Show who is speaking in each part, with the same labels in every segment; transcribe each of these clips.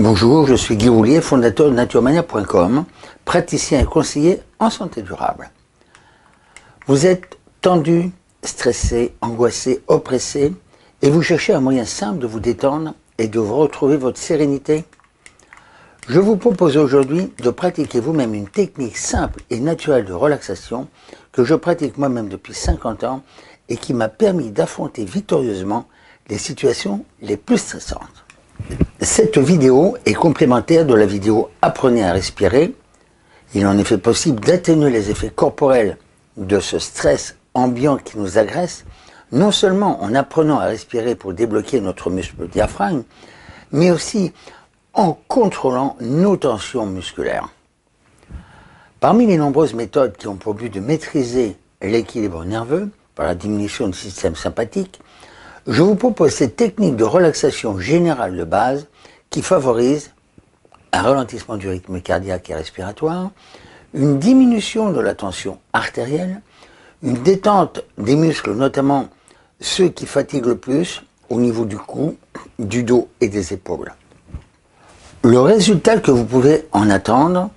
Speaker 1: Bonjour, je suis Guy Roulier, fondateur de naturemania.com, praticien et conseiller en santé durable. Vous êtes tendu, stressé, angoissé, oppressé, et vous cherchez un moyen simple de vous détendre et de retrouver votre sérénité Je vous propose aujourd'hui de pratiquer vous-même une technique simple et naturelle de relaxation que je pratique moi-même depuis 50 ans et qui m'a permis d'affronter victorieusement les situations les plus stressantes. Cette vidéo est complémentaire de la vidéo Apprenez à respirer. Il est en effet possible d'atténuer les effets corporels de ce stress ambiant qui nous agresse, non seulement en apprenant à respirer pour débloquer notre muscle diaphragme, mais aussi en contrôlant nos tensions musculaires. Parmi les nombreuses méthodes qui ont pour but de maîtriser l'équilibre nerveux par la diminution du système sympathique, je vous propose cette technique de relaxation générale de base qui favorise un ralentissement du rythme cardiaque et respiratoire, une diminution de la tension artérielle, une détente des muscles, notamment ceux qui fatiguent le plus au niveau du cou, du dos et des épaules. Le résultat que vous pouvez en attendre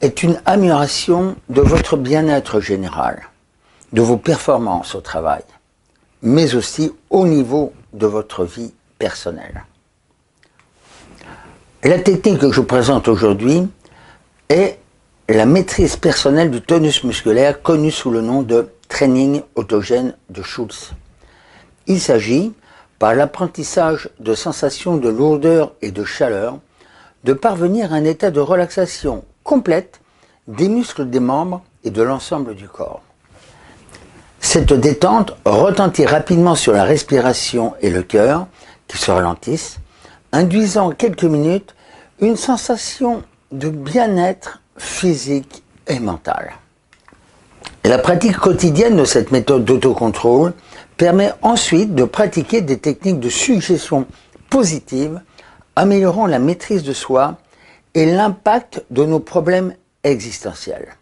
Speaker 1: est une amélioration de votre bien-être général, de vos performances au travail, mais aussi au niveau de votre vie personnelle. La technique que je vous présente aujourd'hui est la maîtrise personnelle du tonus musculaire connu sous le nom de training autogène de Schulz. Il s'agit, par l'apprentissage de sensations de lourdeur et de chaleur, de parvenir à un état de relaxation complète des muscles des membres et de l'ensemble du corps. Cette détente retentit rapidement sur la respiration et le cœur, qui se ralentissent, induisant en quelques minutes une sensation de bien-être physique et mental. La pratique quotidienne de cette méthode d'autocontrôle permet ensuite de pratiquer des techniques de suggestion positive, améliorant la maîtrise de soi et l'impact de nos problèmes existentiels,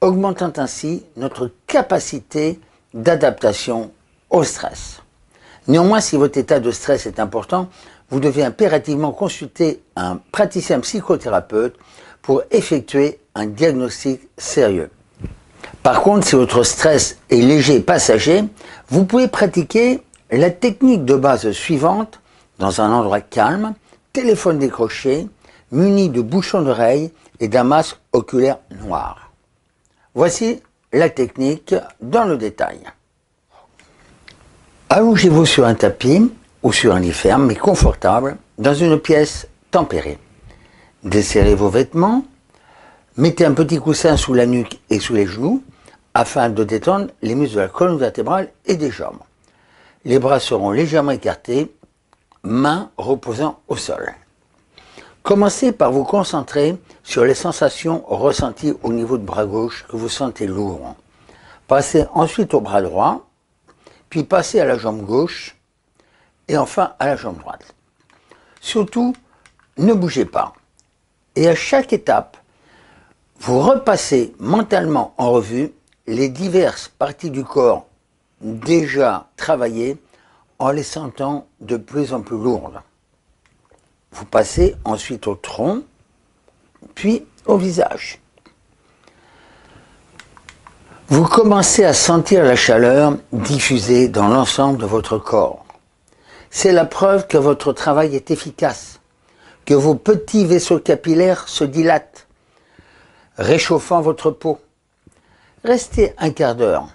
Speaker 1: augmentant ainsi notre capacité d'adaptation au stress. Néanmoins, si votre état de stress est important, vous devez impérativement consulter un praticien psychothérapeute pour effectuer un diagnostic sérieux. Par contre, si votre stress est léger et passager, vous pouvez pratiquer la technique de base suivante dans un endroit calme, téléphone décroché, muni de bouchons d'oreille et d'un masque oculaire noir. Voici la technique dans le détail. Allongez-vous sur un tapis ou sur un lit ferme mais confortable dans une pièce tempérée. Desserrez vos vêtements, mettez un petit coussin sous la nuque et sous les genoux afin de détendre les muscles de la colonne vertébrale et des jambes. Les bras seront légèrement écartés, mains reposant au sol. Commencez par vous concentrer sur les sensations ressenties au niveau du bras gauche que vous sentez lourd. Passez ensuite au bras droit, puis passez à la jambe gauche et enfin à la jambe droite. Surtout, ne bougez pas. Et à chaque étape, vous repassez mentalement en revue les diverses parties du corps déjà travaillées en les sentant de plus en plus lourdes. Vous passez ensuite au tronc, puis au visage. Vous commencez à sentir la chaleur diffusée dans l'ensemble de votre corps. C'est la preuve que votre travail est efficace, que vos petits vaisseaux capillaires se dilatent, réchauffant votre peau. Restez un quart d'heure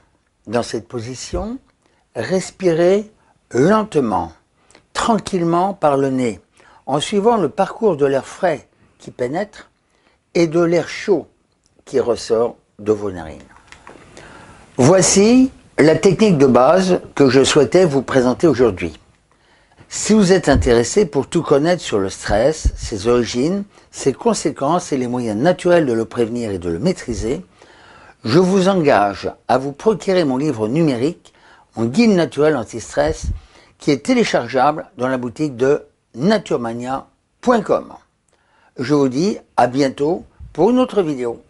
Speaker 1: dans cette position, respirez lentement, tranquillement par le nez en suivant le parcours de l'air frais qui pénètre et de l'air chaud qui ressort de vos narines. Voici la technique de base que je souhaitais vous présenter aujourd'hui. Si vous êtes intéressé pour tout connaître sur le stress, ses origines, ses conséquences et les moyens naturels de le prévenir et de le maîtriser, je vous engage à vous procurer mon livre numérique, mon guide naturel anti-stress, qui est téléchargeable dans la boutique de naturemania.com. Je vous dis à bientôt pour une autre vidéo.